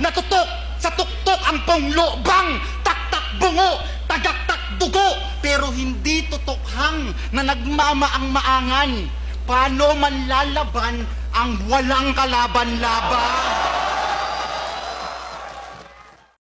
natutok sa tuktok ang panglobang, taktak bungo, tagaktak dugo, pero hindi tutokhang na nagmama ang maangan. Paano man lalaban ang walang kalaban-laban?